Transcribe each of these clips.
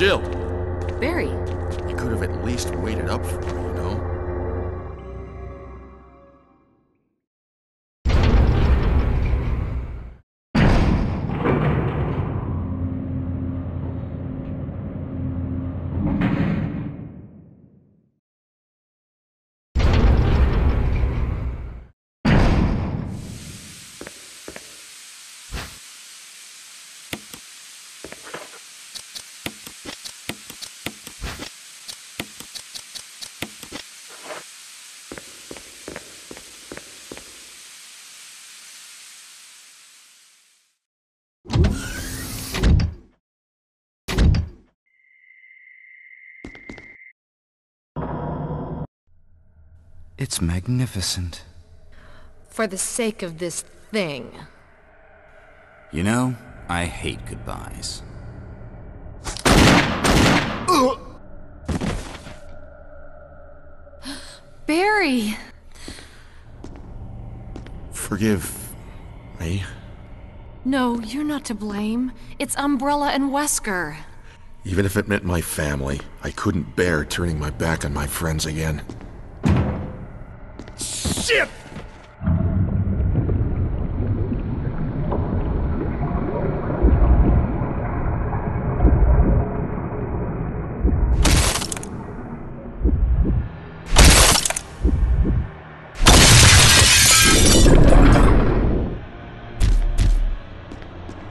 Jill, Barry, you could have at least waited up for me, you know? It's magnificent. for the sake of this thing. You know, I hate goodbyes. Barry! Forgive me. No, you're not to blame. It's Umbrella and Wesker. Even if it meant my family, I couldn't bear turning my back on my friends again. Shit!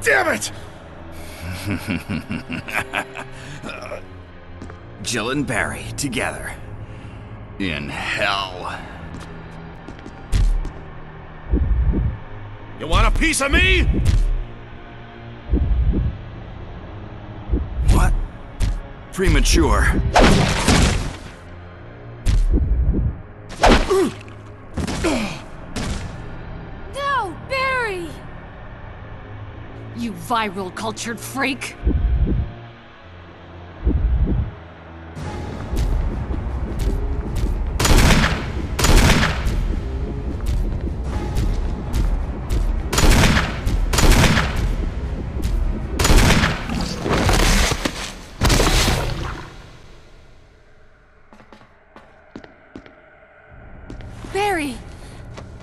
Damn it! Jill and Barry together. In hell. You want a piece of me? What? Premature. No, Barry! You viral cultured freak! Barry!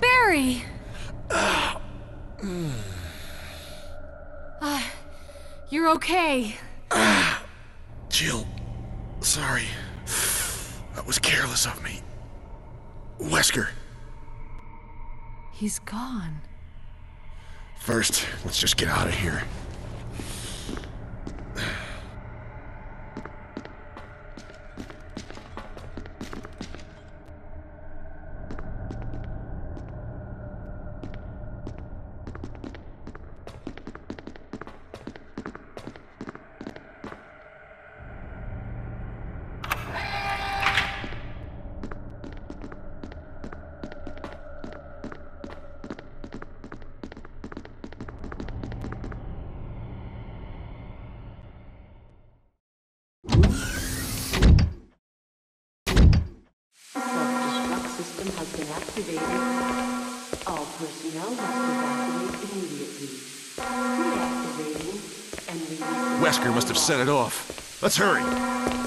Barry! Ah, you're okay. Jill, sorry. That was careless of me. Wesker, He's gone. first, let's just get out of here. System has been activated. All personnel must evacuate immediately. Reactivating and releasing. Wesker must have set it off. Let's hurry.